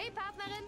Hey Partnerin,